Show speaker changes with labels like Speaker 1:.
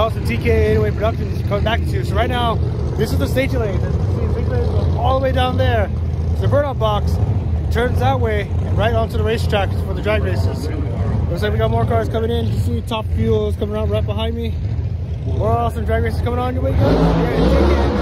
Speaker 1: Thompson TK 808 Productions coming back to you. So right now, this is the staging lane. All the way down there. The burnout box. Turns that way and right onto the racetrack for the drag races. Looks like we got more cars coming in. You see Top Fuel's coming out right behind me. More awesome drag races coming on your way, guys.